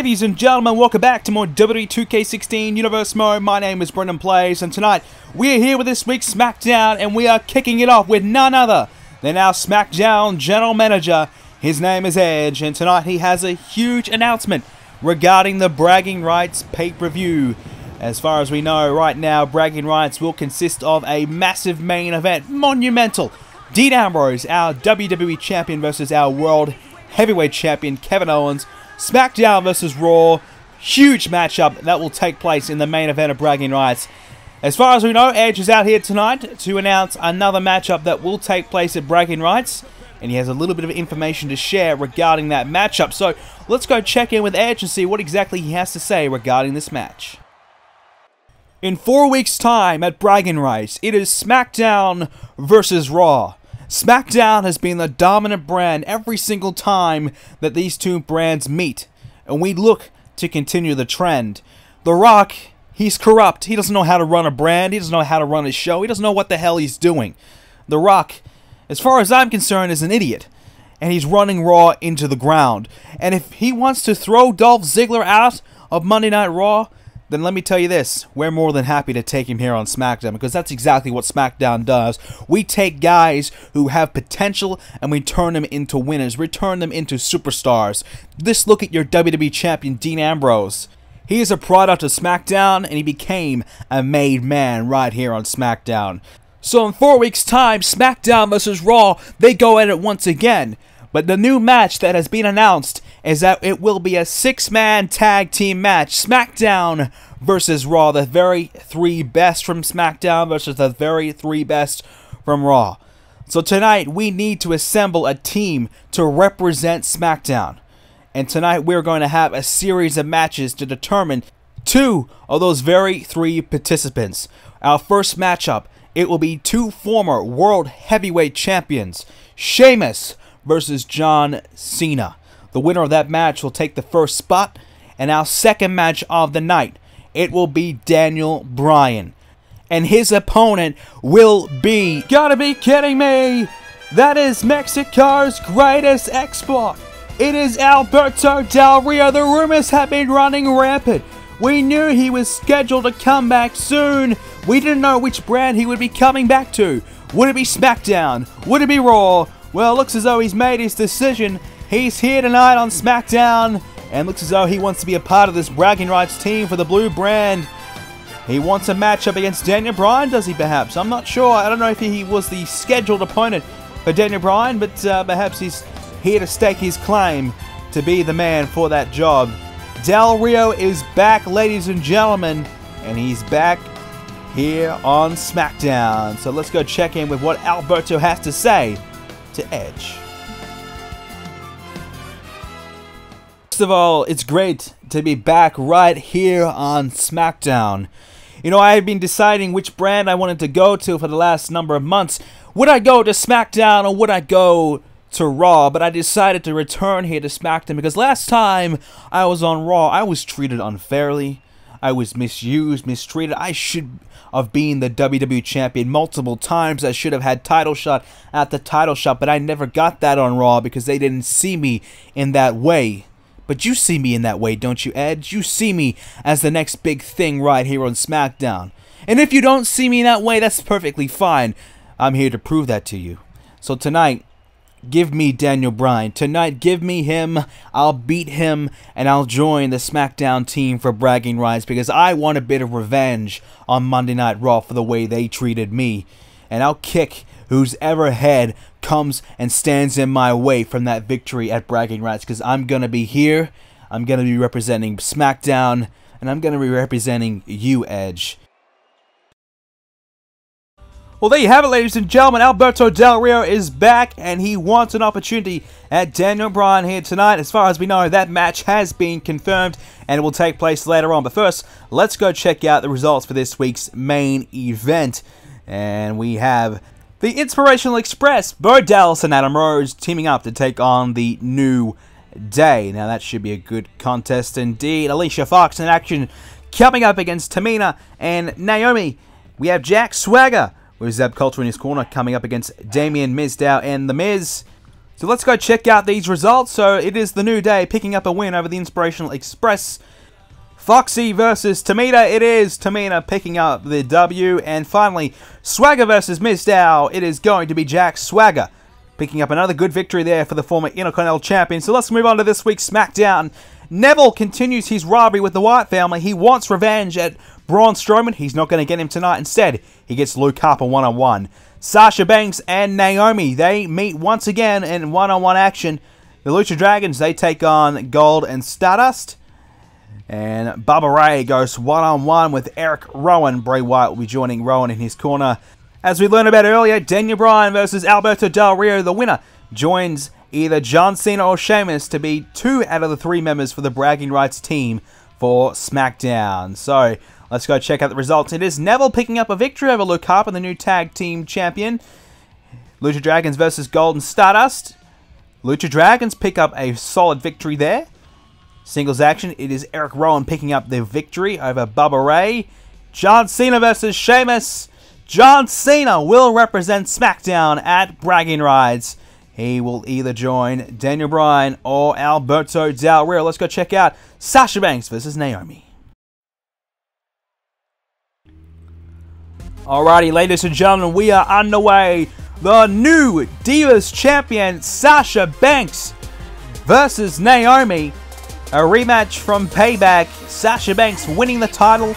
Ladies and gentlemen, welcome back to more WWE 2K16 Universe Mode. My name is BrendenPlayz, and tonight we are here with this week's SmackDown, and we are kicking it off with none other than our SmackDown General Manager. His name is Edge, and tonight he has a huge announcement regarding the Bragging Rights pay-per-view. As far as we know right now, Bragging Rights will consist of a massive main event, monumental. Dean Ambrose, our WWE Champion versus our World Heavyweight Champion Kevin Owens SmackDown versus Raw. Huge matchup that will take place in the main event of Bragging Rights. As far as we know, Edge is out here tonight to announce another matchup that will take place at Bragging Rights. And he has a little bit of information to share regarding that matchup. So let's go check in with Edge and see what exactly he has to say regarding this match. In four weeks' time at Bragging Rights, it is SmackDown versus Raw. SmackDown has been the dominant brand every single time that these two brands meet, and we look to continue the trend. The Rock, he's corrupt. He doesn't know how to run a brand, he doesn't know how to run a show, he doesn't know what the hell he's doing. The Rock, as far as I'm concerned, is an idiot. And he's running Raw into the ground. And if he wants to throw Dolph Ziggler out of Monday Night Raw, then let me tell you this, we're more than happy to take him here on SmackDown because that's exactly what SmackDown does. We take guys who have potential and we turn them into winners, we turn them into superstars. This look at your WWE champion Dean Ambrose. He is a product of SmackDown and he became a made man right here on SmackDown. So in four weeks' time, SmackDown vs. Raw, they go at it once again. But the new match that has been announced is that it will be a six man tag team match SmackDown versus Raw. The very three best from SmackDown versus the very three best from Raw. So tonight we need to assemble a team to represent SmackDown. And tonight we're going to have a series of matches to determine two of those very three participants. Our first matchup, it will be two former World Heavyweight Champions, Sheamus versus John Cena. The winner of that match will take the first spot, and our second match of the night, it will be Daniel Bryan. And his opponent will be. Gotta be kidding me! That is Mexico's greatest export! It is Alberto Del Rio. The rumors have been running rampant. We knew he was scheduled to come back soon. We didn't know which brand he would be coming back to. Would it be SmackDown? Would it be Raw? Well, it looks as though he's made his decision. He's here tonight on SmackDown, and looks as though he wants to be a part of this bragging rights team for the blue brand. He wants a matchup against Daniel Bryan, does he perhaps? I'm not sure. I don't know if he was the scheduled opponent for Daniel Bryan, but uh, perhaps he's here to stake his claim to be the man for that job. Del Rio is back, ladies and gentlemen, and he's back here on SmackDown. So let's go check in with what Alberto has to say to Edge. First of all, it's great to be back right here on SmackDown. You know, I had been deciding which brand I wanted to go to for the last number of months. Would I go to SmackDown or would I go to Raw? But I decided to return here to SmackDown because last time I was on Raw, I was treated unfairly. I was misused, mistreated. I should have been the WWE champion multiple times. I should have had title shot at the title shot, but I never got that on Raw because they didn't see me in that way. But you see me in that way, don't you, Edge? You see me as the next big thing right here on SmackDown. And if you don't see me in that way, that's perfectly fine. I'm here to prove that to you. So tonight, Give me Daniel Bryan. Tonight, give me him. I'll beat him and I'll join the SmackDown team for bragging rights because I want a bit of revenge on Monday Night Raw for the way they treated me. And I'll kick whose ever head comes and stands in my way from that victory at bragging rights because I'm going to be here. I'm going to be representing SmackDown and I'm going to be representing you, Edge. Well, there you have it, ladies and gentlemen. Alberto Del Rio is back, and he wants an opportunity at Daniel Bryan here tonight. As far as we know, that match has been confirmed, and it will take place later on. But first, let's go check out the results for this week's main event. And we have the Inspirational Express, Bo Dallas and Adam Rose teaming up to take on the New Day. Now, that should be a good contest indeed. Alicia Fox in action coming up against Tamina and Naomi. We have Jack Swagger with Zeb Colter in his corner coming up against Damien Mizdow and The Miz. So let's go check out these results. So it is the New Day picking up a win over the Inspirational Express. Foxy versus Tamina. It is Tamina picking up the W. And finally, Swagger versus Mizdow. It is going to be Jack Swagger picking up another good victory there for the former Intercontinental Champion. So let's move on to this week's SmackDown. Neville continues his rivalry with the Wyatt family. He wants revenge at Braun Strowman. He's not going to get him tonight. Instead, he gets Luke Harper one on one. Sasha Banks and Naomi, they meet once again in one on one action. The Lucha Dragons, they take on Gold and Stardust. And Bubba Ray goes one on one with Eric Rowan. Bray Wyatt will be joining Rowan in his corner. As we learned about earlier, Daniel Bryan versus Alberto Del Rio, the winner, joins either John Cena or Sheamus to be two out of the three members for the bragging rights team for SmackDown. So let's go check out the results. It is Neville picking up a victory over Luke Harper, the new tag team champion. Lucha Dragons versus Golden Stardust. Lucha Dragons pick up a solid victory there. Singles action, it is Eric Rowan picking up the victory over Bubba Ray. John Cena versus Sheamus. John Cena will represent SmackDown at Bragging Rights. He will either join Daniel Bryan or Alberto Del Rio. Let's go check out Sasha Banks versus Naomi. Alrighty, ladies and gentlemen, we are underway. The new Divas Champion Sasha Banks versus Naomi. A rematch from Payback. Sasha Banks winning the title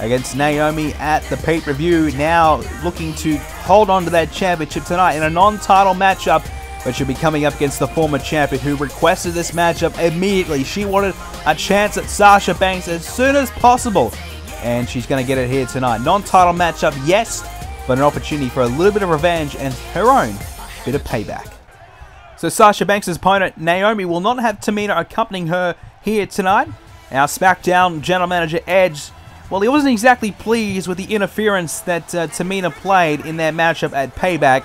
against Naomi at the pay-per-view. Now looking to hold on to that championship tonight in a non-title matchup, but she'll be coming up against the former champion who requested this matchup immediately. She wanted a chance at Sasha Banks as soon as possible, and she's going to get it here tonight. Non-title matchup, yes, but an opportunity for a little bit of revenge and her own bit of payback. So Sasha Banks' opponent, Naomi, will not have Tamina accompanying her here tonight. Our SmackDown General Manager Edge well, he wasn't exactly pleased with the interference that uh, Tamina played in their matchup at Payback,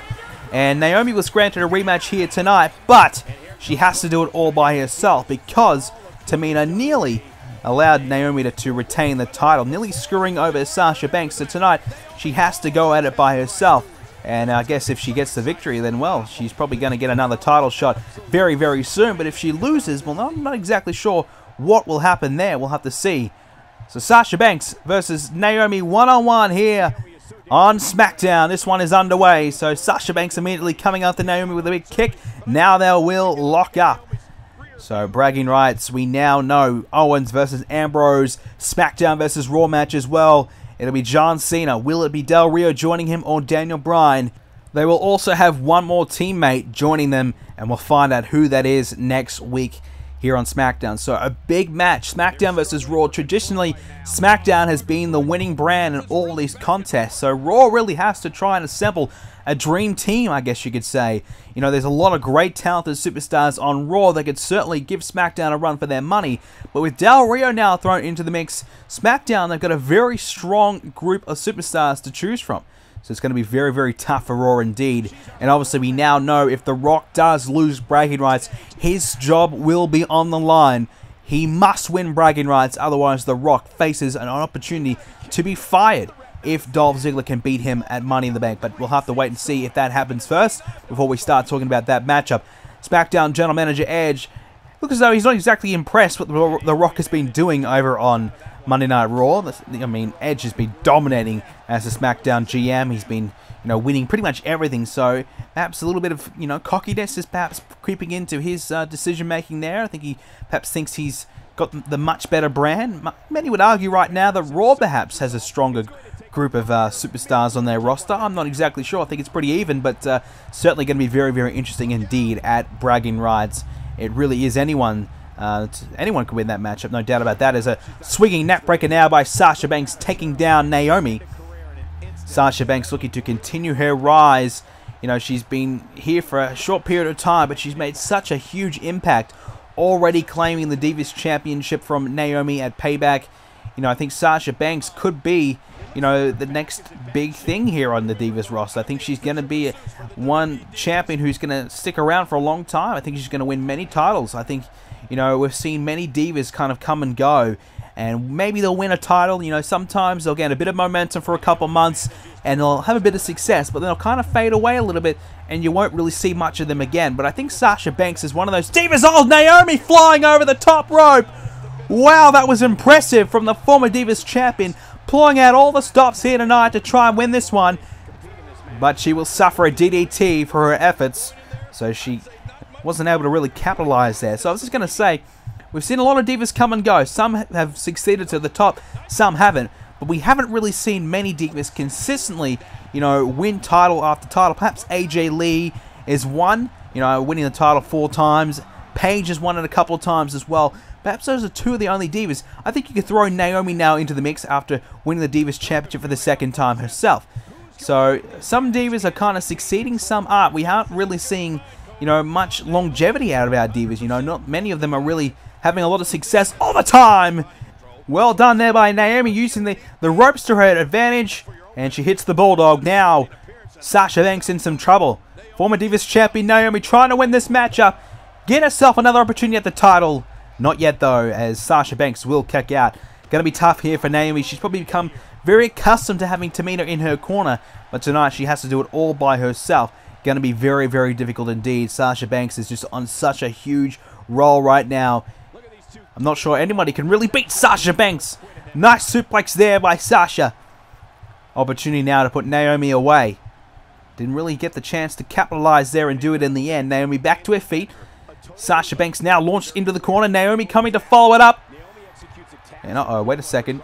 and Naomi was granted a rematch here tonight, but she has to do it all by herself because Tamina nearly allowed Naomi to, to retain the title, nearly screwing over Sasha Banks. So tonight, she has to go at it by herself. And I guess if she gets the victory, then, well, she's probably going to get another title shot very, very soon. But if she loses, well, I'm not exactly sure what will happen there. We'll have to see so Sasha Banks versus Naomi one-on-one here on SmackDown. This one is underway. So Sasha Banks immediately coming after Naomi with a big kick. Now they will lock up. So bragging rights, we now know Owens versus Ambrose, SmackDown versus Raw match as well. It'll be John Cena. Will it be Del Rio joining him or Daniel Bryan? They will also have one more teammate joining them, and we'll find out who that is next week here on SmackDown. So a big match, SmackDown versus Raw. Traditionally, SmackDown has been the winning brand in all these contests. So Raw really has to try and assemble a dream team, I guess you could say. You know, there's a lot of great talented superstars on Raw that could certainly give SmackDown a run for their money. But with Del Rio now thrown into the mix, SmackDown, they've got a very strong group of superstars to choose from. So it's going to be very, very tough for Raw indeed. And obviously, we now know if The Rock does lose bragging rights, his job will be on the line. He must win bragging rights, otherwise, The Rock faces an opportunity to be fired if Dolph Ziggler can beat him at Money in the Bank. But we'll have to wait and see if that happens first before we start talking about that matchup. SmackDown General Manager Edge looks as though he's not exactly impressed with what The Rock has been doing over on Monday Night Raw. I mean, Edge has been dominating as a SmackDown GM. He's been, you know, winning pretty much everything. So perhaps a little bit of, you know, cockiness is perhaps creeping into his uh, decision making there. I think he perhaps thinks he's got the much better brand. Many would argue right now that Raw perhaps has a stronger group of uh, superstars on their roster. I'm not exactly sure. I think it's pretty even, but uh, certainly going to be very, very interesting indeed at Bragging Rights. It really is anyone uh, anyone could win that matchup, no doubt about that. A swinging neckbreaker now by Sasha Banks taking down Naomi. Sasha Banks looking to continue her rise. You know, she's been here for a short period of time, but she's made such a huge impact. Already claiming the Divas Championship from Naomi at Payback. You know, I think Sasha Banks could be, you know, the next big thing here on the Divas roster. I think she's going to be one champion who's going to stick around for a long time. I think she's going to win many titles. I think you know, we've seen many divas kind of come and go. and maybe they'll win a title. You know, sometimes they'll get a bit of momentum for a couple months and they'll have a bit of success, but then they'll kind of fade away a little bit and you won't really see much of them again. But I think Sasha Banks is one of those. Divas, oh, Naomi flying over the top rope. Wow, that was impressive from the former Divas champion, pulling out all the stops here tonight to try and win this one. But she will suffer a DDT for her efforts, so she wasn't able to really capitalize there. So I was just going to say, we've seen a lot of Divas come and go. Some have succeeded to the top, some haven't. But we haven't really seen many Divas consistently, you know, win title after title. Perhaps AJ Lee is one, you know, winning the title four times. Paige has won it a couple of times as well. Perhaps those are two of the only Divas. I think you could throw Naomi now into the mix after winning the Divas Championship for the second time herself. So some Divas are kind of succeeding, some aren't. We aren't really seeing, you know, much longevity out of our Divas. You know, not many of them are really having a lot of success all the time. Well done there by Naomi using the, the ropes to her advantage. And she hits the Bulldog. Now, Sasha Banks in some trouble. Former Divas champion Naomi trying to win this matchup. Get herself another opportunity at the title. Not yet though, as Sasha Banks will kick out. Going to be tough here for Naomi. She's probably become very accustomed to having Tamina in her corner. But tonight she has to do it all by herself. Going to be very, very difficult indeed. Sasha Banks is just on such a huge roll right now. I'm not sure anybody can really beat Sasha Banks. Nice suplex there by Sasha. Opportunity now to put Naomi away. Didn't really get the chance to capitalize there and do it in the end. Naomi back to her feet. Sasha Banks now launched into the corner. Naomi coming to follow it up. And uh-oh, wait a second.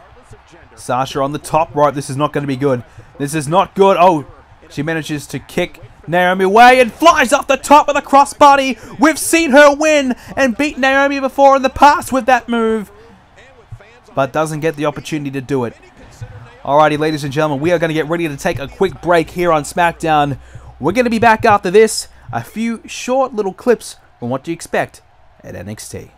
Sasha on the top rope. This is not going to be good. This is not good. Oh, she manages to kick Naomi way and flies off the top of the crossbody. We've seen her win and beat Naomi before in the past with that move. But doesn't get the opportunity to do it. Alrighty, ladies and gentlemen, we are going to get ready to take a quick break here on SmackDown. We're going to be back after this. A few short little clips from what you expect at NXT.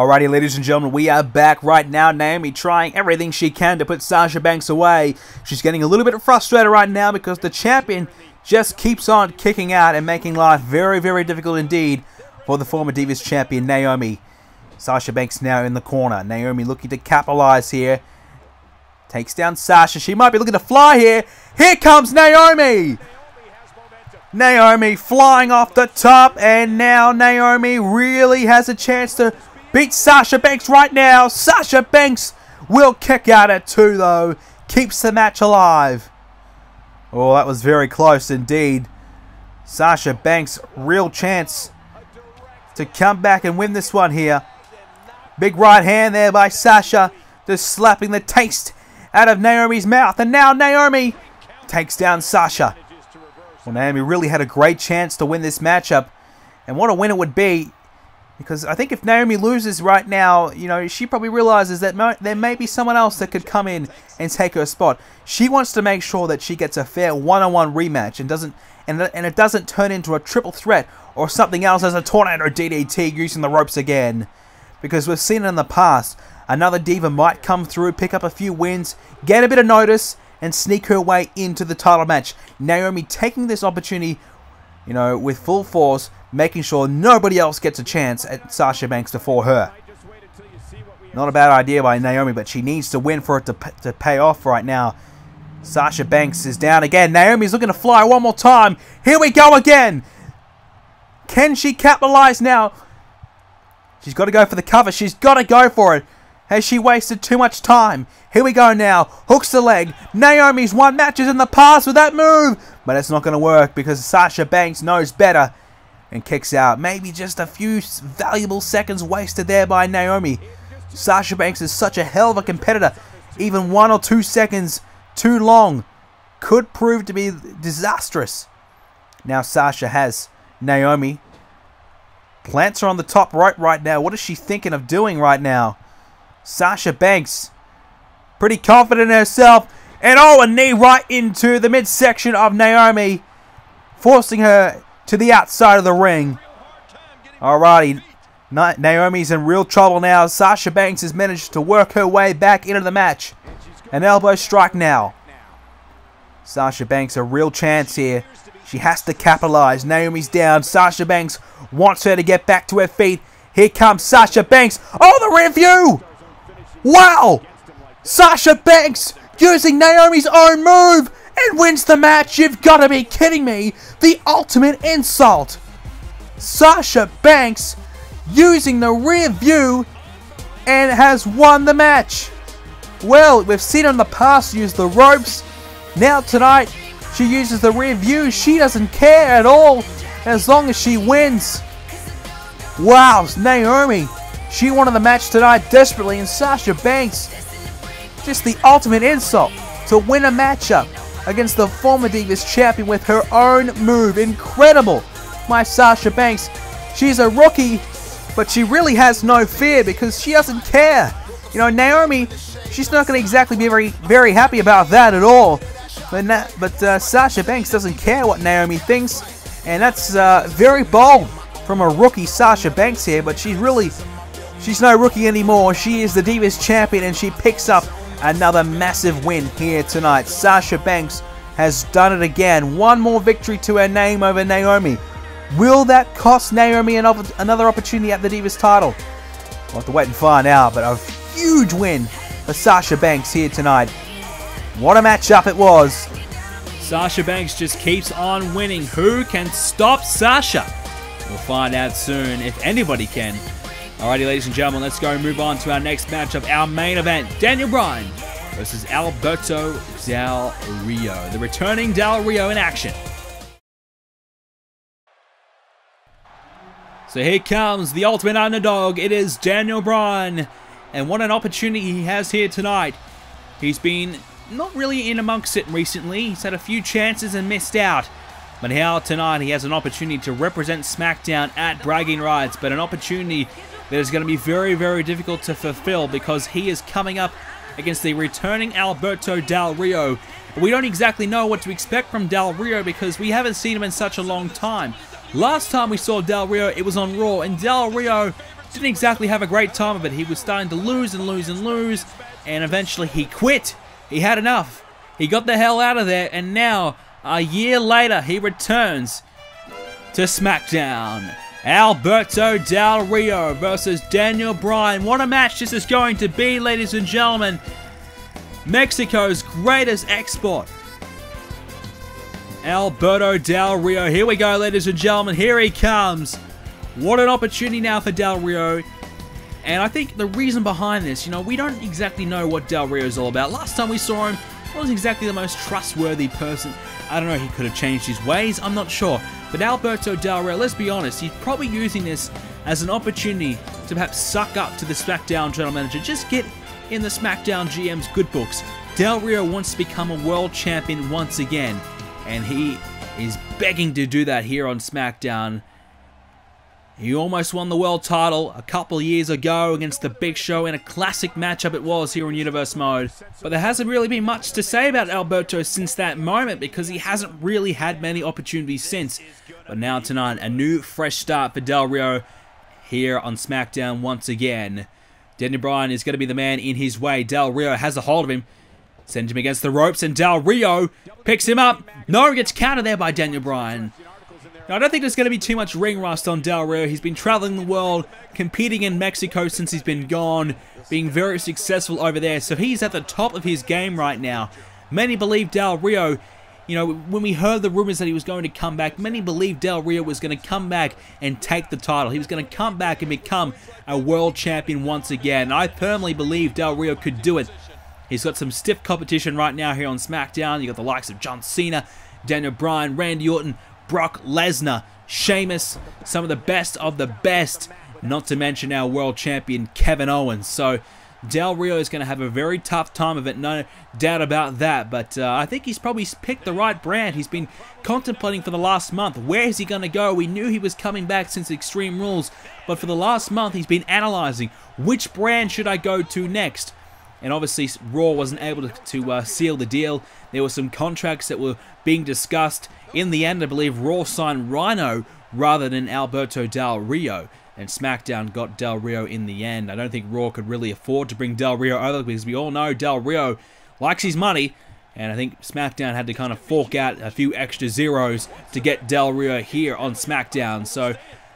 Alrighty, ladies and gentlemen, we are back right now. Naomi trying everything she can to put Sasha Banks away. She's getting a little bit frustrated right now because the champion just keeps on kicking out and making life very, very difficult indeed for the former Divas champion, Naomi. Sasha Banks now in the corner. Naomi looking to capitalize here. Takes down Sasha. She might be looking to fly here. Here comes Naomi! Naomi flying off the top, and now Naomi really has a chance to Beats Sasha Banks right now. Sasha Banks will kick out at two, though. Keeps the match alive. Oh, that was very close indeed. Sasha Banks, real chance to come back and win this one here. Big right hand there by Sasha. Just slapping the taste out of Naomi's mouth. And now Naomi takes down Sasha. Well, Naomi really had a great chance to win this matchup. And what a win it would be because I think if Naomi loses right now, you know, she probably realizes that mo- there may be someone else that could come in and take her spot. She wants to make sure that she gets a fair one-on-one rematch and doesn't and, and it doesn't turn into a triple threat or something else as a tornado DDT using the ropes again. Because we've seen it in the past. Another diva might come through, pick up a few wins, get a bit of notice, and sneak her way into the title match. Naomi taking this opportunity, you know, with full force making sure nobody else gets a chance at Sasha Banks before her. Not a bad idea by Naomi, but she needs to win for it to, to pay off right now. Sasha Banks is down again. Naomi's looking to fly one more time. Here we go again. Can she capitalize now? She's got to go for the cover. She's got to go for it. Has she wasted too much time? Here we go now. Hooks the leg. Naomi's won matches in the past with that move. But it's not going to work because Sasha Banks knows better and kicks out. Maybe just a few valuable seconds wasted there by Naomi. Sasha Banks is such a hell of a competitor. Even one or two seconds too long could prove to be disastrous. Now Sasha has Naomi. Plants her on the top right right now. What is she thinking of doing right now? Sasha Banks. Pretty confident in herself. And oh, a knee right into the midsection of Naomi. Forcing her to the outside of the ring. Alrighty, Naomi's in real trouble now. Sasha Banks has managed to work her way back into the match. An elbow strike now. Sasha Banks a real chance here. She has to capitalize. Naomi's down. Sasha Banks wants her to get back to her feet. Here comes Sasha Banks. Oh, the rear view! Wow! Sasha Banks using Naomi's own move and wins the match. You've got to be kidding me. The ultimate insult. Sasha Banks using the rear view and has won the match. Well, we've seen in the past use the ropes. Now tonight, she uses the rear view. She doesn't care at all as long as she wins. Wow, Naomi. She wanted the match tonight desperately, and Sasha Banks, just the ultimate insult to win a matchup against the former Divas champion with her own move. Incredible, my Sasha Banks. She's a rookie, but she really has no fear because she doesn't care. You know, Naomi, she's not going to exactly be very, very happy about that at all. But, but uh, Sasha Banks doesn't care what Naomi thinks, and that's uh, very bold from a rookie Sasha Banks here. But she's really, she's no rookie anymore. She is the Divas champion, and she picks up another massive win here tonight. Sasha Banks has done it again. One more victory to her name over Naomi. Will that cost Naomi another opportunity at the Divas title? We'll have to wait and find out, but a huge win for Sasha Banks here tonight. What a matchup it was. Sasha Banks just keeps on winning. Who can stop Sasha? We'll find out soon if anybody can. Alrighty, ladies and gentlemen, let's go and move on to our next matchup, our main event. Daniel Bryan versus Alberto Del Rio. The returning Del Rio in action. So here comes the ultimate underdog. It is Daniel Bryan. And what an opportunity he has here tonight. He's been not really in amongst it recently. He's had a few chances and missed out. But now tonight he has an opportunity to represent SmackDown at Bragging Rights. But an opportunity that is going to be very, very difficult to fulfill because he is coming up against the returning Alberto Del Rio. We don't exactly know what to expect from Del Rio because we haven't seen him in such a long time. Last time we saw Del Rio, it was on Raw, and Del Rio didn't exactly have a great time of it. He was starting to lose and lose and lose, and eventually he quit. He had enough. He got the hell out of there, and now, a year later, he returns to SmackDown. Alberto Del Rio versus Daniel Bryan. What a match this is going to be, ladies and gentlemen. Mexico's greatest export. Alberto Del Rio. Here we go, ladies and gentlemen. Here he comes. What an opportunity now for Del Rio. And I think the reason behind this, you know, we don't exactly know what Del Rio is all about. Last time we saw him, wasn't exactly the most trustworthy person. I don't know, he could have changed his ways, I'm not sure. But Alberto Del Rio, let's be honest, he's probably using this as an opportunity to perhaps suck up to the SmackDown General Manager. Just get in the SmackDown GM's good books. Del Rio wants to become a world champion once again, and he is begging to do that here on SmackDown. He almost won the world title a couple years ago against the Big Show in a classic matchup it was here in Universe Mode. But there hasn't really been much to say about Alberto since that moment because he hasn't really had many opportunities since. But now tonight, a new fresh start for Del Rio here on SmackDown once again. Daniel Bryan is going to be the man in his way. Del Rio has a hold of him. Sends him against the ropes and Del Rio picks him up. No, gets countered there by Daniel Bryan. Now, I don't think there's going to be too much ring rust on Del Rio. He's been traveling the world, competing in Mexico since he's been gone, being very successful over there. So he's at the top of his game right now. Many believe Del Rio, you know, when we heard the rumors that he was going to come back, many believed Del Rio was going to come back and take the title. He was going to come back and become a world champion once again. I firmly believe Del Rio could do it. He's got some stiff competition right now here on SmackDown. You got the likes of John Cena, Daniel Bryan, Randy Orton, Brock Lesnar, Sheamus, some of the best of the best, not to mention our world champion Kevin Owens. So Del Rio is going to have a very tough time of it, no doubt about that. But uh, I think he's probably picked the right brand. He's been contemplating for the last month. Where is he going to go? We knew he was coming back since Extreme Rules, but for the last month he's been analyzing which brand should I go to next. And obviously, Raw wasn't able to, to uh, seal the deal. There were some contracts that were being discussed. In the end, I believe Raw signed Rhyno rather than Alberto Del Rio. And SmackDown got Del Rio in the end. I don't think Raw could really afford to bring Del Rio over because we all know Del Rio likes his money. And I think SmackDown had to kind of fork out a few extra zeros to get Del Rio here on SmackDown. So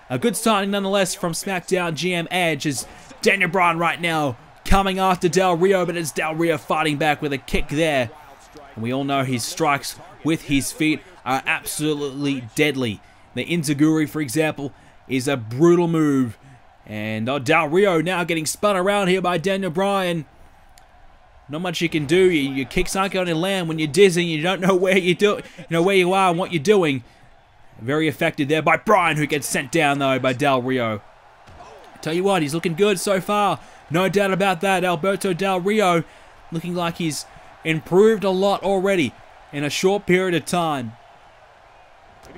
a good signing nonetheless from SmackDown GM Edge is Daniel Bryan right now coming after Del Rio, but it's Del Rio fighting back with a kick there. And we all know his strikes with his feet are absolutely deadly. The Enzuigiri, for example, is a brutal move. And oh, Del Rio now getting spun around here by Daniel Bryan. Not much you can do. Your kicks aren't going to land when you're dizzy. You don't know where you do, you know where you are and what you're doing. Very affected there by Bryan, who gets sent down though by Del Rio. Tell you what, he's looking good so far. No doubt about that. Alberto Del Rio looking like he's improved a lot already in a short period of time.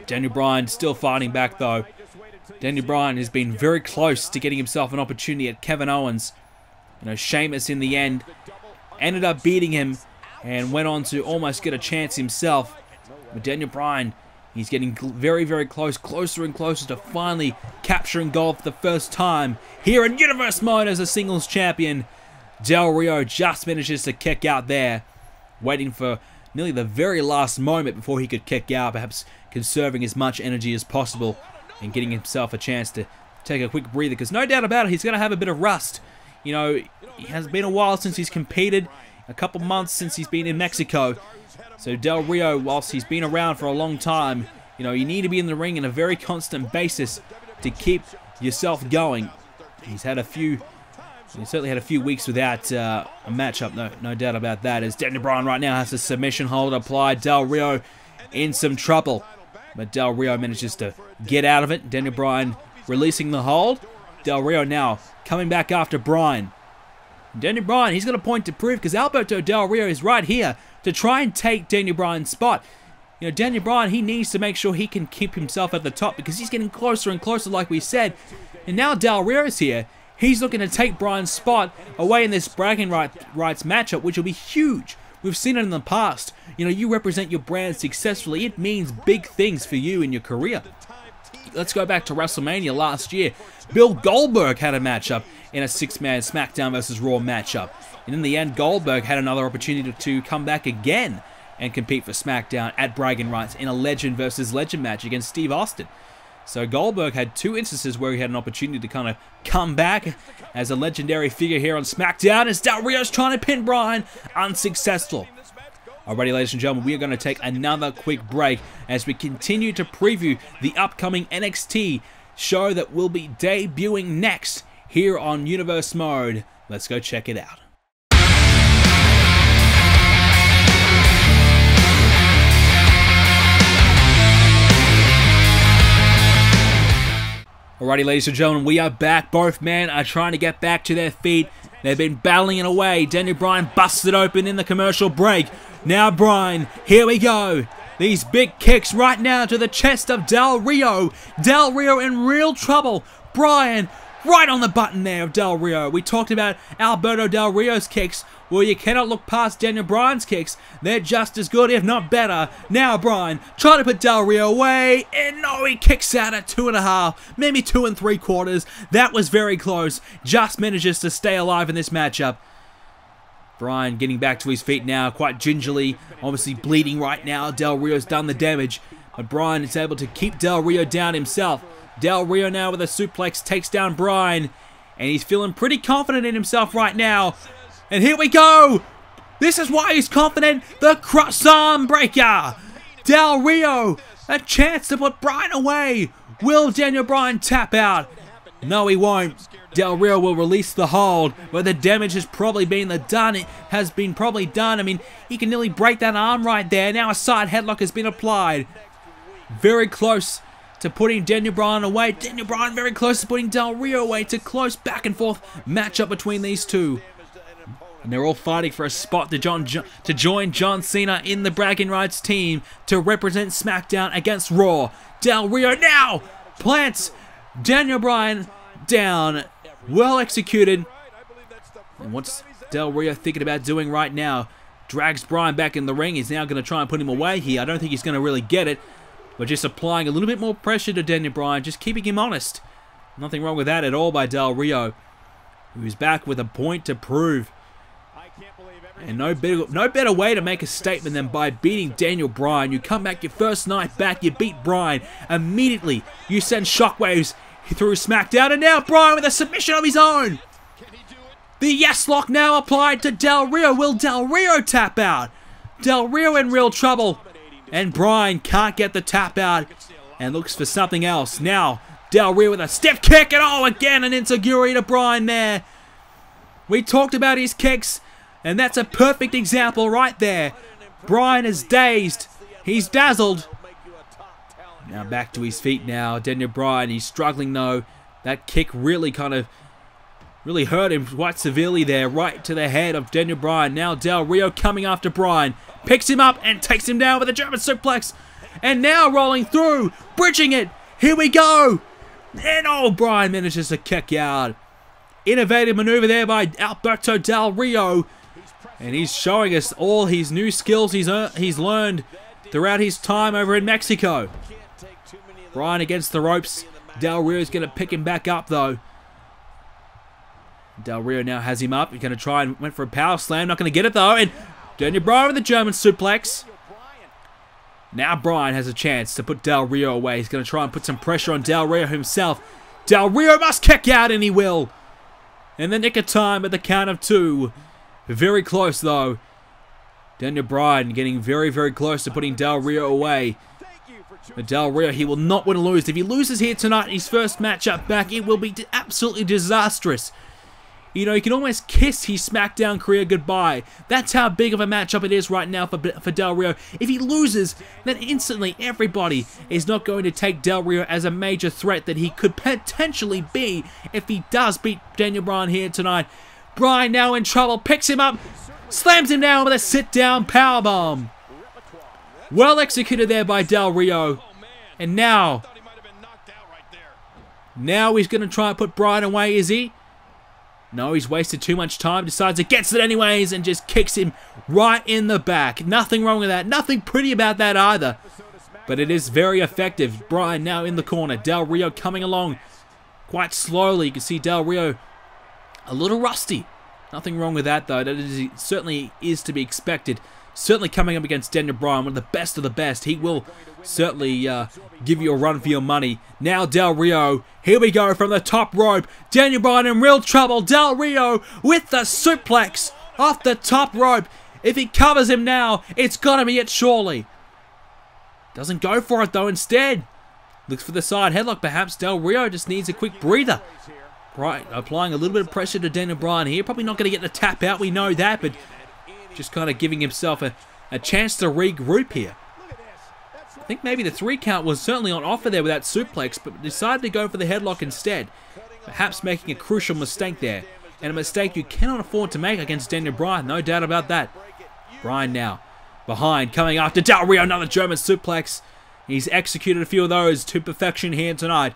Daniel Bryan still fighting back though. Daniel Bryan has been very close to getting himself an opportunity at Kevin Owens. You know, Sheamus in the end ended up beating him and went on to almost get a chance himself. But Daniel Bryan, he's getting very, very close, closer and closer to finally capturing gold for the first time here in Universe Mode as a singles champion. Del Rio just manages to kick out there, waiting for nearly the very last moment before he could kick out, perhaps conserving as much energy as possible and getting himself a chance to take a quick breather because no doubt about it, he's going to have a bit of rust. You know, it has been a while since he's competed, a couple months since he's been in Mexico. So Del Rio, whilst he's been around for a long time, you know, you need to be in the ring on a very constant basis to keep yourself going. He's had a few, he certainly had a few weeks without uh, a matchup, no, no doubt about that. As Daniel Bryan right now has a submission hold applied, Del Rio in some trouble. But Del Rio manages to get out of it. Daniel Bryan releasing the hold. Del Rio now coming back after Bryan. Daniel Bryan, he's got a point to prove because Alberto Del Rio is right here to try and take Daniel Bryan's spot. You know, Daniel Bryan, he needs to make sure he can keep himself at the top because he's getting closer and closer, like we said. And now Del Rio's here. He's looking to take Bryan's spot away in this bragging rights matchup, which will be huge. We've seen it in the past. You know, you represent your brand successfully. It means big things for you in your career. Let's go back to WrestleMania last year. Bill Goldberg had a matchup in a six-man SmackDown versus Raw matchup. And in the end, Goldberg had another opportunity to come back again and compete for SmackDown at Bragging Rights in a Legend versus Legend match against Steve Austin. So Goldberg had two instances where he had an opportunity to kind of come back as a legendary figure here on SmackDown as Del Rio's trying to pin Bryan, unsuccessful. Alrighty, ladies and gentlemen, we are going to take another quick break as we continue to preview the upcoming NXT show that will be debuting next here on Universe Mode. Let's go check it out. Alrighty, ladies and gentlemen, we are back. Both men are trying to get back to their feet. They've been battling it away. Daniel Bryan busted open in the commercial break. Now Bryan, here we go. These big kicks right now to the chest of Del Rio. Del Rio in real trouble. Bryan, right on the button there of Del Rio. We talked about Alberto Del Rio's kicks. Well, you cannot look past Daniel Bryan's kicks. They're just as good, if not better. Now Bryan trying to put Del Rio away, and no, he kicks out at two and a half, maybe two and three quarters. That was very close. Just manages to stay alive in this matchup. Bryan getting back to his feet now, quite gingerly, obviously bleeding right now. Del Rio's done the damage, but Bryan is able to keep Del Rio down himself. Del Rio now with a suplex takes down Bryan, And he's feeling pretty confident in himself right now. And here we go! This is why he's confident. The cross-arm breaker! Del Rio, a chance to put Bryan away. Will Daniel Bryan tap out? No, he won't. Del Rio will release the hold, but the damage has probably been the done. It has been probably done. I mean, he can nearly break that arm right there. Now a side headlock has been applied. Very close to putting Daniel Bryan away. Daniel Bryan very close to putting Del Rio away. To close back and forth matchup between these two. And they're all fighting for a spot to, John, to join John Cena in the Bragging Rights team to represent SmackDown against Raw. Del Rio now plants Daniel Bryan down. Well executed. And what's Del Rio thinking about doing right now? Drags Bryan back in the ring. He's now going to try and put him away here. I don't think he's going to really get it. But just applying a little bit more pressure to Daniel Bryan, just keeping him honest. Nothing wrong with that at all by Del Rio, who's back with a point to prove. And no better, no better way to make a statement than by beating Daniel Bryan. You come back your first night back, you beat Bryan. Immediately, you send shockwaves through SmackDown, and now Bryan with a submission of his own. The yes lock now applied to Del Rio. Will Del Rio tap out? Del Rio in real trouble. And Bryan can't get the tap out and looks for something else. Now, Del Rio with a stiff kick, and oh, again, an enzuigiri to Bryan there. We talked about his kicks, and that's a perfect example right there. Bryan is dazed. He's dazzled. Now back to his feet now. Daniel Bryan, he's struggling though. That kick really kind of really hurt him quite severely there, right to the head of Daniel Bryan. Now Del Rio coming after Bryan. Picks him up and takes him down with a German suplex. And now rolling through, bridging it. Here we go. And oh, Bryan manages to kick out. Innovative maneuver there by Alberto Del Rio. And he's showing us all his new skills he's, uh, he's learned throughout his time over in Mexico. Bryan against the ropes. Del Rio is going to pick him back up though. Del Rio now has him up. He's going to try and went for a power slam. Not going to get it though. And Daniel Bryan with the German suplex. Now Bryan has a chance to put Del Rio away. He's going to try and put some pressure on Del Rio himself. Del Rio must kick out and he will. In the nick of time at the count of two. Very close though. Daniel Bryan getting very, very close to putting Del Rio away. Del Rio, he will not win or lose. If he loses here tonight, his first matchup back, it will be absolutely disastrous. You know, you can almost kiss his SmackDown career goodbye. That's how big of a matchup it is right now for, for Del Rio. If he loses, then instantly everybody is not going to take Del Rio as a major threat that he could potentially be if he does beat Daniel Bryan here tonight. Bryan now in trouble, picks him up, slams him down with a sit-down powerbomb. Well executed there by Del Rio. And now, now he's going to try and put Bryan away, is he? No, he's wasted too much time, decides gets it anyways, and just kicks him right in the back. Nothing wrong with that. Nothing pretty about that either. But it is very effective. Bryan now in the corner. Del Rio coming along quite slowly. You can see Del Rio a little rusty. Nothing wrong with that, though. That is, certainly is to be expected. Certainly coming up against Daniel Bryan, one of the best of the best. He will certainly uh, give you a run for your money. Now Del Rio, here we go from the top rope. Daniel Bryan in real trouble. Del Rio with the suplex off the top rope. If he covers him now, it's to be it surely. Doesn't go for it though instead. Looks for the side headlock perhaps. Del Rio just needs a quick breather. Right, applying a little bit of pressure to Daniel Bryan here. Probably not going to get the tap out, we know that, but just kind of giving himself a, a chance to regroup here. I think maybe the three count was certainly on offer there with that suplex, but decided to go for the headlock instead. Perhaps making a crucial mistake there. And a mistake you cannot afford to make against Daniel Bryan, no doubt about that. Bryan now, behind, coming after Del Rio, another German suplex. He's executed a few of those to perfection here tonight.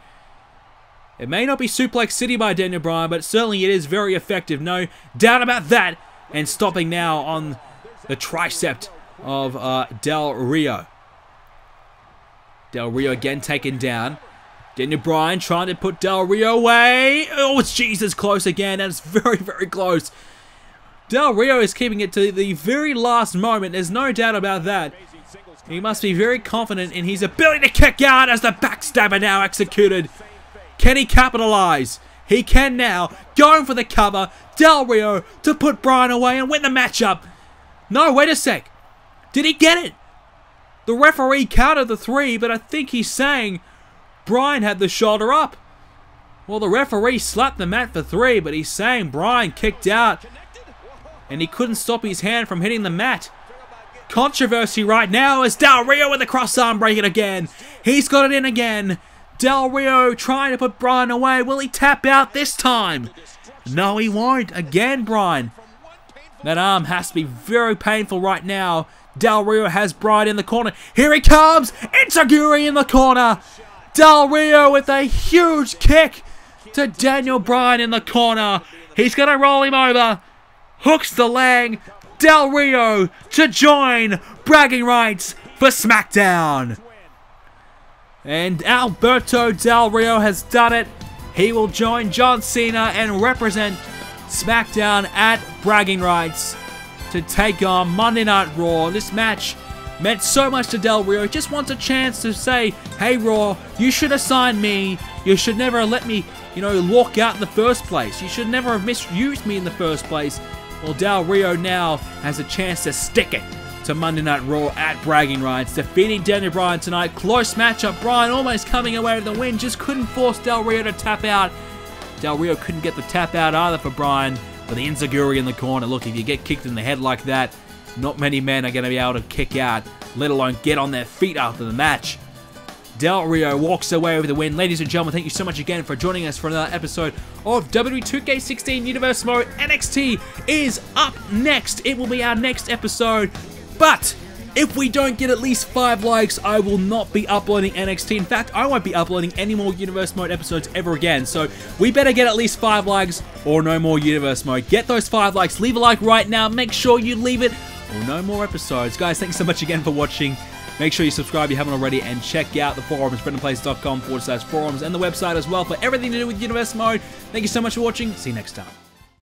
It may not be Suplex City by Daniel Bryan, but certainly it is very effective. No doubt about that and stopping now on the tricep of uh, Del Rio. Del Rio again taken down. Daniel Bryan trying to put Del Rio away. Oh, it's Jesus close again. That's very, very close. Del Rio is keeping it to the very last moment. There's no doubt about that. He must be very confident in his ability to kick out as the backstabber now executed. Can he capitalize? He can now. Going for the cover. Del Rio to put Bryan away and win the matchup. No, wait a sec. Did he get it? The referee counted the three, but I think he's saying Bryan had the shoulder up. Well, the referee slapped the mat for three, but he's saying Bryan kicked out and he couldn't stop his hand from hitting the mat. Controversy right now is Del Rio with the crossarm breaking again. He's got it in again. Del Rio trying to put Bryan away. Will he tap out this time? No, he won't. Again, Bryan. That arm has to be very painful right now. Del Rio has Bryan in the corner. Here he comes! It's enzuigiri in the corner! Del Rio with a huge kick to Daniel Bryan in the corner. He's going to roll him over. Hooks the leg. Del Rio to join bragging rights for SmackDown. And Alberto Del Rio has done it. He will join John Cena and represent SmackDown at Bragging Rights. to take on Monday Night Raw. This match meant so much to Del Rio. He just wants a chance to say, hey Raw, you should have signed me. You should never have let me, you know, walk out in the first place. You should never have misused me in the first place. Well, Del Rio now has a chance to stick it to Monday Night Raw at Bragging Rights, defeating Daniel Bryan tonight. Close matchup. Bryan almost coming away with the win, just couldn't force Del Rio to tap out. Del Rio couldn't get the tap out either for Bryan, but the Enzuigiri in the corner. Look, if you get kicked in the head like that, not many men are going to be able to kick out, let alone get on their feet after the match. Del Rio walks away with the win. Ladies and gentlemen, thank you so much again for joining us for another episode of WWE 2K16 Universe Mode. NXT is up next. It will be our next episode. But if we don't get at least 5 likes, I will not be uploading NXT. In fact, I won't be uploading any more Universe Mode episodes ever again. So we better get at least 5 likes or no more Universe Mode. Get those 5 likes. Leave a like right now. Make sure you leave it or no more episodes. Guys, thanks so much again for watching. Make sure you subscribe if you haven't already and check out the forums, brendenplayz.com forward slash forums and the website as well for everything to do with Universe Mode. Thank you so much for watching. See you next time.